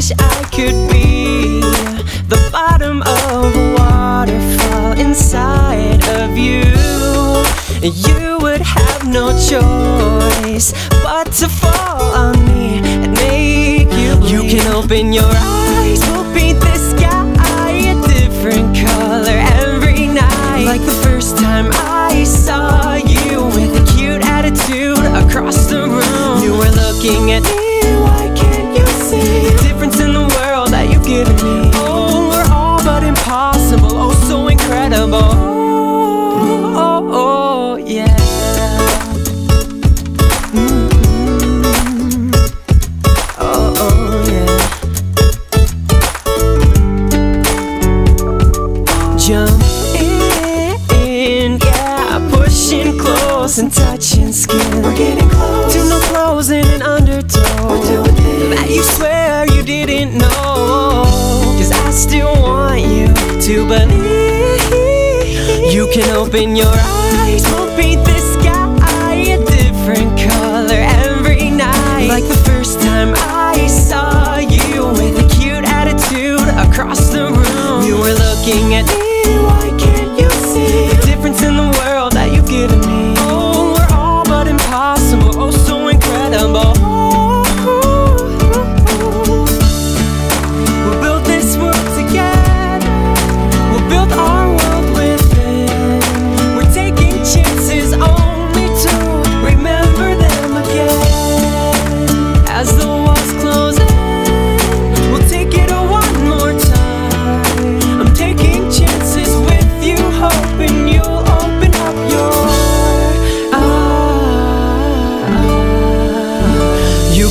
wish I could be the bottom of a waterfall inside of you. You would have no choice but to fall on me and make you. Bleed. You can open your eyes, jump in, yeah, pushing close and touching skin. We're getting close to no closing and undertow. We're doing things that you swear you didn't know. Cause I still to believe you can open your eyes. We'll paint the sky a different color every night. Like the first time I saw you with a cute attitude across the room. You were looking at me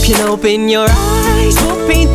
can open your eyes, open